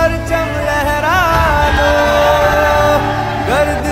परचम लहरा दो गर्द